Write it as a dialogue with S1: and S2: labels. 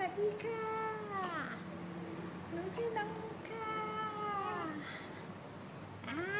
S1: 来一颗，两只龙卡啊！